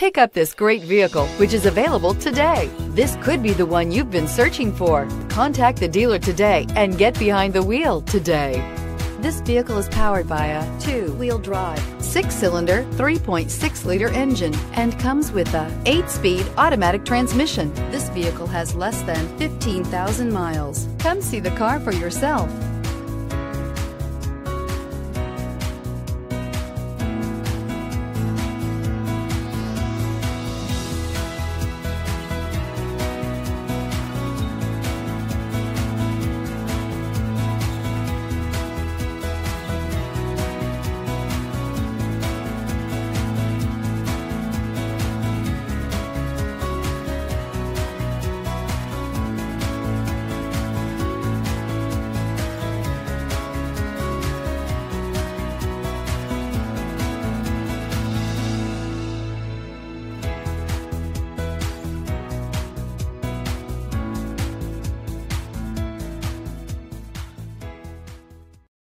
Pick up this great vehicle, which is available today. This could be the one you've been searching for. Contact the dealer today and get behind the wheel today. This vehicle is powered by a two-wheel drive, six-cylinder, 3.6-liter engine, and comes with a eight-speed automatic transmission. This vehicle has less than 15,000 miles. Come see the car for yourself.